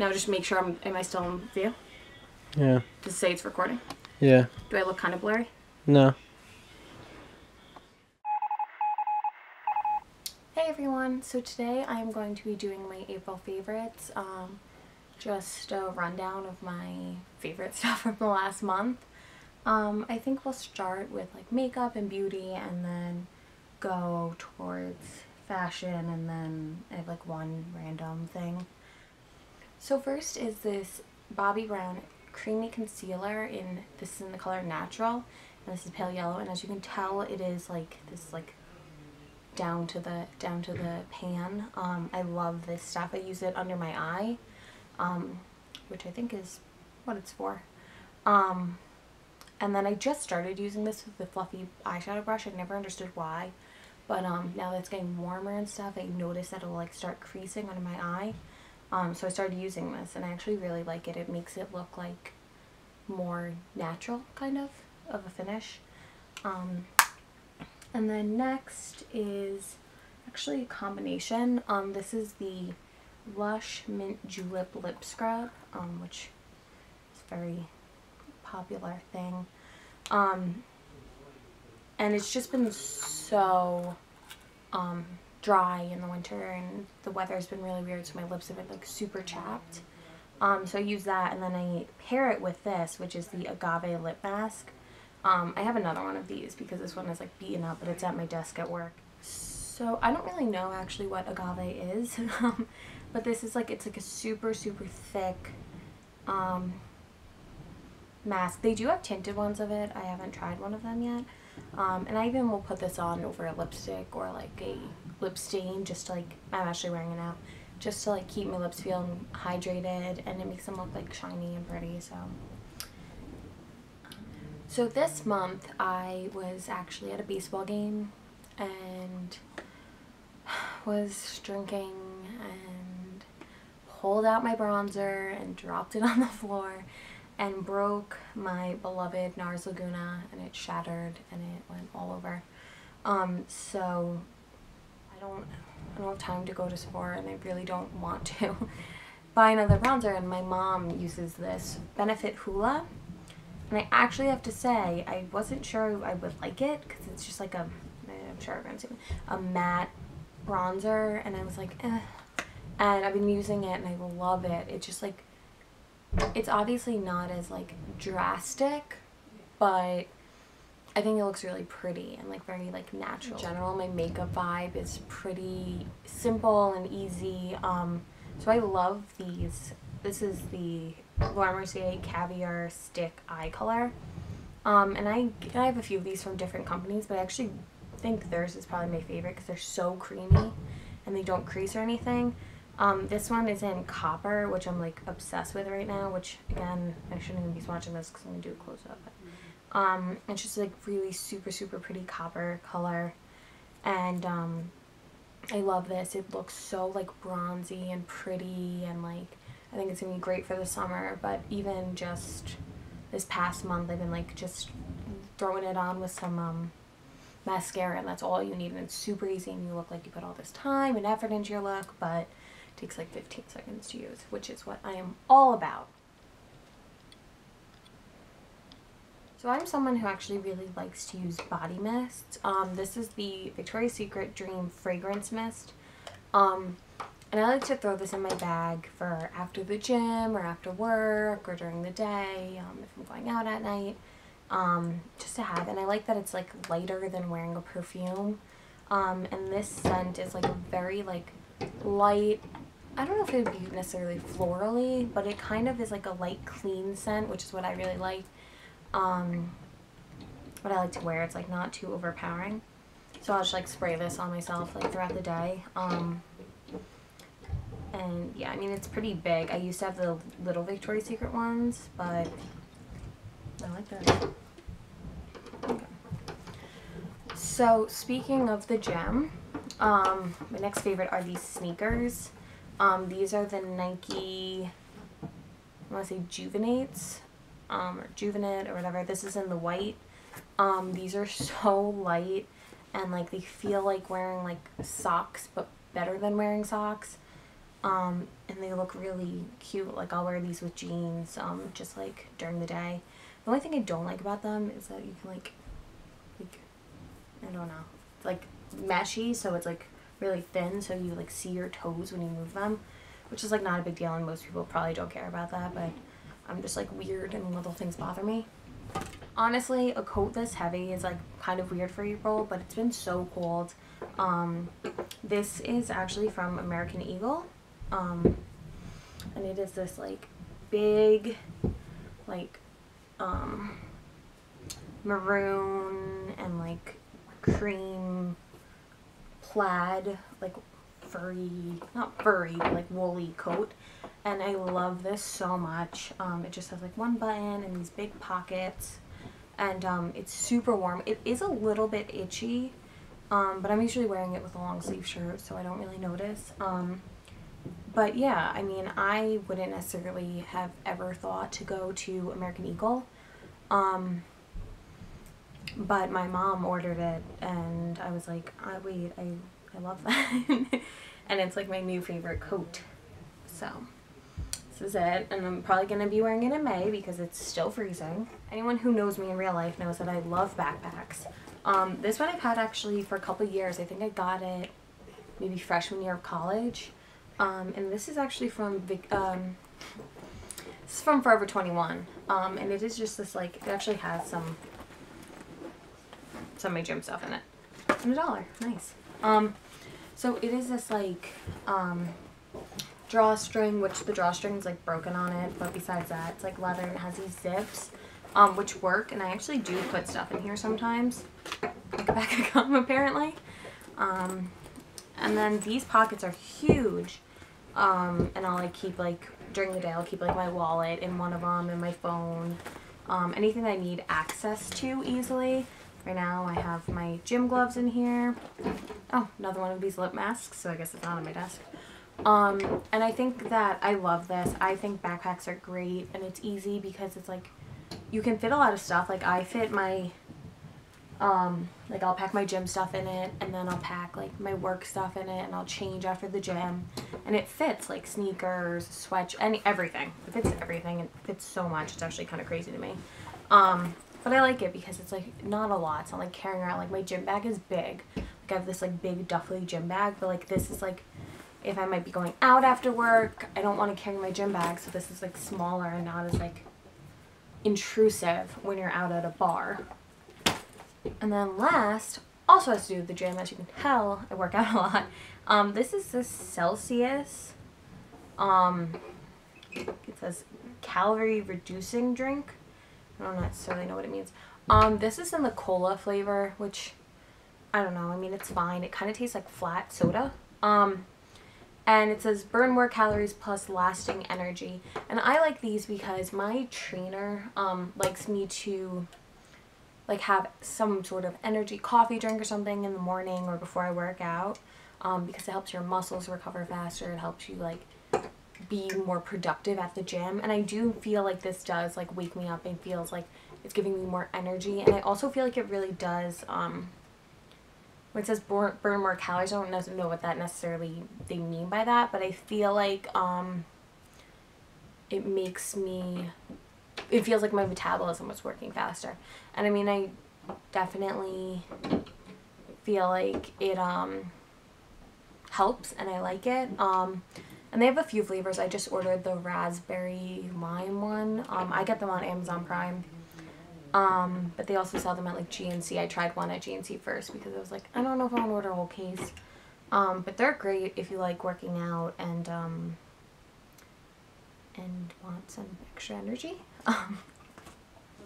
Now just make sure I'm, am I still in view? Yeah. Does it say it's recording? Yeah. Do I look kind of blurry? No. Hey everyone, so today I'm going to be doing my April favorites, um, just a rundown of my favorite stuff from the last month. Um, I think we'll start with like makeup and beauty and then go towards fashion and then I have like one random thing. So first is this Bobbi Brown creamy concealer in, this is in the color Natural, and this is pale yellow, and as you can tell it is like this like down to the down to the pan. Um, I love this stuff. I use it under my eye, um, which I think is what it's for. Um, and then I just started using this with the fluffy eyeshadow brush. I never understood why, but um, now that it's getting warmer and stuff, I noticed that it'll like start creasing under my eye. Um, so I started using this, and I actually really like it. It makes it look like more natural, kind of, of a finish. Um, and then next is actually a combination. Um, this is the Lush Mint Julep Lip Scrub, um, which is a very popular thing. Um, and it's just been so um, dry in the winter and the weather's been really weird so my lips have been like super chapped. Um, so I use that and then I pair it with this which is the Agave Lip Mask. Um, I have another one of these because this one is like beaten up, but it's at my desk at work. So I don't really know actually what agave is, um, but this is like, it's like a super, super thick um, mask. They do have tinted ones of it. I haven't tried one of them yet. Um, and I even will put this on over a lipstick or like a lip stain just to like, I'm actually wearing it now, just to like keep my lips feeling hydrated and it makes them look like shiny and pretty, so. So this month I was actually at a baseball game and was drinking and pulled out my bronzer and dropped it on the floor and broke my beloved NARS Laguna and it shattered and it went all over. Um, so I don't, I don't have time to go to Sephora and I really don't want to buy another bronzer and my mom uses this Benefit Hoola and I actually have to say, I wasn't sure I would like it because it's just like a, I'm sure everyone's seen a matte bronzer. And I was like, eh. And I've been using it and I love it. It's just like, it's obviously not as like drastic, but I think it looks really pretty and like very like natural. In general, my makeup vibe is pretty simple and easy. Um, so I love these. This is the Laura Mercier Caviar Stick Eye Color. Um, and I, I have a few of these from different companies, but I actually think theirs is probably my favorite because they're so creamy and they don't crease or anything. Um, this one is in copper, which I'm like obsessed with right now, which again, I shouldn't even be swatching this because I'm going to do a close up. But, um, it's just like really super, super pretty copper color. And um, I love this. It looks so like bronzy and pretty and like I think it's gonna be great for the summer, but even just this past month, I've been like just throwing it on with some um, mascara, and that's all you need, and it's super easy, and you look like you put all this time and effort into your look, but it takes like 15 seconds to use, which is what I am all about. So I'm someone who actually really likes to use body mist. Um, this is the Victoria's Secret Dream Fragrance Mist. Um, and I like to throw this in my bag for after the gym or after work or during the day um, if I'm going out at night. Um, just to have. And I like that it's like lighter than wearing a perfume. Um, and this scent is like a very like light, I don't know if it would be necessarily florally, but it kind of is like a light clean scent, which is what I really like. Um, what I like to wear. It's like not too overpowering. So I'll just like spray this on myself like throughout the day. Um, and yeah, I mean, it's pretty big. I used to have the little Victoria's Secret ones, but I like that. So speaking of the gym, um, my next favorite are these sneakers. Um, these are the Nike, I want to say Juvenates, um, or Juvenate or whatever. This is in the white. Um, these are so light and like they feel like wearing like socks, but better than wearing socks. Um, and they look really cute. Like I'll wear these with jeans, um, just like during the day. The only thing I don't like about them is that you can like, like, I don't know, like meshy, so it's like really thin, so you like see your toes when you move them, which is like not a big deal, and most people probably don't care about that, but I'm just like weird and little things bother me. Honestly, a coat this heavy is like kind of weird for April, but it's been so cold. Um, this is actually from American Eagle. Um, and it is this like big, like, um, maroon and like cream plaid, like furry, not furry, like woolly coat. And I love this so much. Um, it just has like one button and these big pockets. And um, it's super warm. It is a little bit itchy, um, but I'm usually wearing it with a long sleeve shirt, so I don't really notice. Um, but yeah, I mean, I wouldn't necessarily have ever thought to go to American Eagle. Um, but my mom ordered it, and I was like, I, wait, I, I love that. and it's like my new favorite coat. So this is it. And I'm probably going to be wearing it in May because it's still freezing. Anyone who knows me in real life knows that I love backpacks. Um, this one I've had actually for a couple years. I think I got it maybe freshman year of college. Um, and this is actually from um, this is from Forever 21. Um, and it is just this like it actually has some some of my gym stuff in it. And a dollar, nice. Um, so it is this like um drawstring, which the drawstring is like broken on it, but besides that, it's like leather and it has these zips, um, which work. And I actually do put stuff in here sometimes, like a bag of gum apparently. Um, and then these pockets are huge. Um, and I'll like keep like during the day I'll keep like my wallet in one of them and my phone. Um, anything I need access to easily. Right now I have my gym gloves in here. Oh, another one of these lip masks, so I guess it's not on my desk. Um, and I think that I love this. I think backpacks are great and it's easy because it's like you can fit a lot of stuff. Like I fit my um, like I'll pack my gym stuff in it and then I'll pack like my work stuff in it and I'll change after the gym and it fits like sneakers, sweat, any everything. It fits everything. It fits so much. It's actually kind of crazy to me. Um, but I like it because it's like not a lot. It's not like carrying around like my gym bag is big. Like I have this like big duffly gym bag, but like this is like if I might be going out after work, I don't want to carry my gym bag, so this is like smaller and not as like intrusive when you're out at a bar. And then last, also has to do with the gym, as you can tell, I work out a lot. Um, this is the Celsius, um, it says calorie reducing drink. I don't necessarily know what it means. Um, this is in the cola flavor, which, I don't know, I mean, it's fine. It kind of tastes like flat soda. Um, and it says burn more calories plus lasting energy. And I like these because my trainer, um, likes me to like have some sort of energy coffee drink or something in the morning or before I work out um, because it helps your muscles recover faster. It helps you like be more productive at the gym. And I do feel like this does like wake me up and feels like it's giving me more energy. And I also feel like it really does, um, when it says burn, burn more calories, I don't know what that necessarily they mean by that, but I feel like um, it makes me it feels like my metabolism was working faster. And I mean, I definitely feel like it um, helps and I like it. Um, and they have a few flavors. I just ordered the raspberry lime one. Um, I get them on Amazon Prime. Um, but they also sell them at like GNC. I tried one at GNC first because I was like, I don't know if I want to order a whole case. Um, but they're great if you like working out and um, and want some extra energy. Um,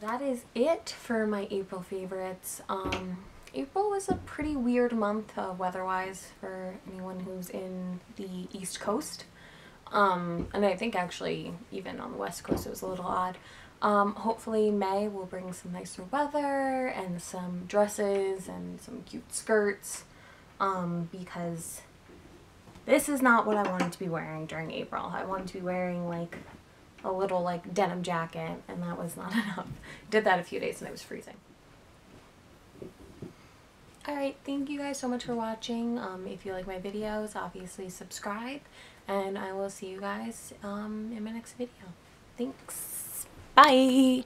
that is it for my April favorites. Um, April was a pretty weird month uh, weather-wise for anyone who's in the East Coast. Um, and I think actually even on the West Coast it was a little odd. Um, hopefully May will bring some nicer weather and some dresses and some cute skirts um, because this is not what I wanted to be wearing during April. I wanted to be wearing like a little like denim jacket and that was not enough. Did that a few days and it was freezing. Alright, thank you guys so much for watching. Um, if you like my videos, obviously subscribe. And I will see you guys um, in my next video. Thanks. Bye.